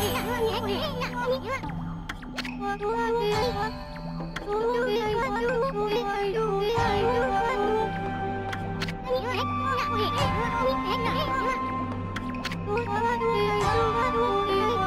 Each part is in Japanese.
み ん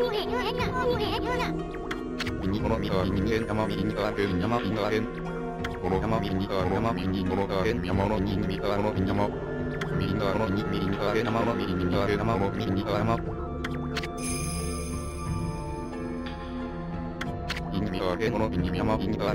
ミニコロミカミニエンヤマミニカヘンヤマミカヘンコロヤマミニカロヤマミニコロカヘンヤマロニミカロミヤマミニカロニミニカヘヤマロミニカヘヤマロミニカヤマインミカヘコロミニヤマミニカ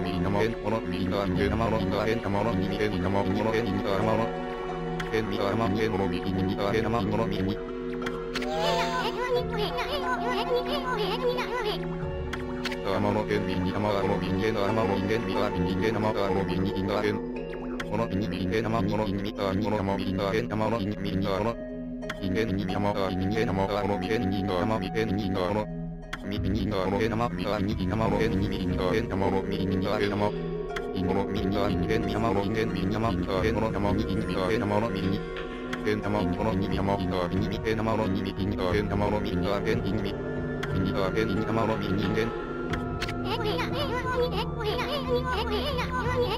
みみがへ山ろみみにがへに山このみかみにへに山がへみ山みにがへみに山がこのみ山へこのみがへ山ろみがへ山ろみにへに山みのへにが山ろへみが山へのろみにがへ山のみに山の県民に山がの民間が山の民間みが民間山がの民間が県この民民間山の民民がこの山民が県山の民民がこの人間に山が人間山がこの民間人が山民間人がこの民民がこの山民が人山の県民が県山の民が県山人の民が人間山の人間民山が県の山民が県山の民県山この民山が人民県山の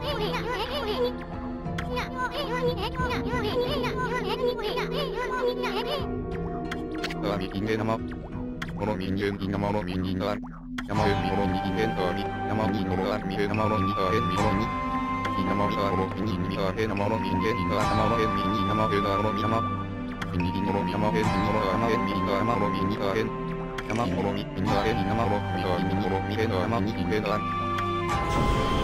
民が県山の民が県人民民が県人山の民人間鏡人間山この人間山の民人が山へみこの人間がみ山にこのがみへ山のにがへみこのに山がこの民にがへ山の民間が山のへみに山へがこのみ山民にこの山へみのが山へみが山の民にがへ山このみみがへに山のみがみこのみへが山に人間が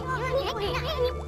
我你你你你你。你你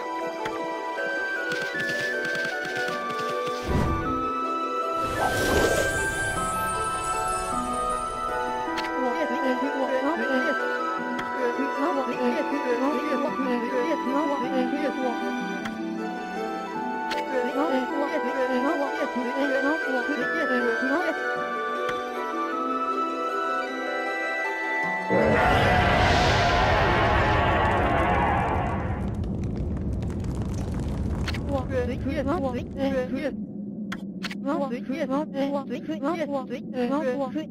What?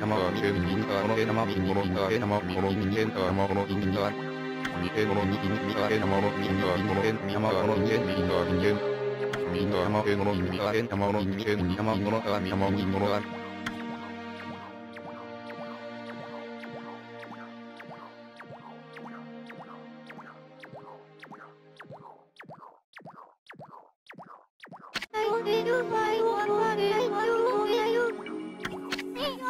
玉は中にこの山にこの人間玉この人間玉この人間にえのにんみあえ玉のみんがいのえん山がのんえんみんが人間みんが山えののんみあえん玉のんみえんに山ののあみ山にののあおでるばいおわるあれまるおで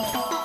Oh.